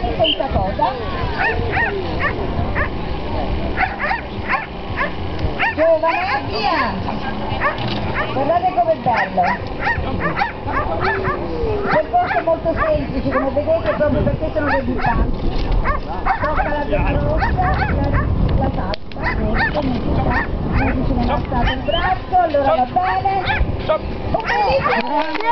fare questa cosa? Giovane, via! Guardate com'è bello! il Percorso molto semplice, come vedete, proprio perché sono debutanti. Tocca la rossa, la, la salta, questo, non si sa, non si è ammazzato il braccio, allora va bene. Stop. Oh, bellissimo!